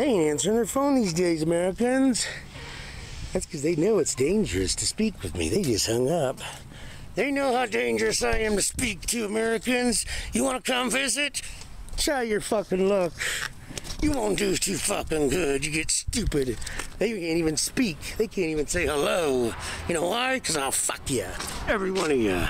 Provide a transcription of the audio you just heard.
They ain't answering their phone these days, Americans. That's because they know it's dangerous to speak with me. They just hung up. They know how dangerous I am to speak to Americans. You want to come visit? Try your fucking luck. You won't do too fucking good. You get stupid. They can't even speak. They can't even say hello. You know why? Because I'll fuck you. Every one of you.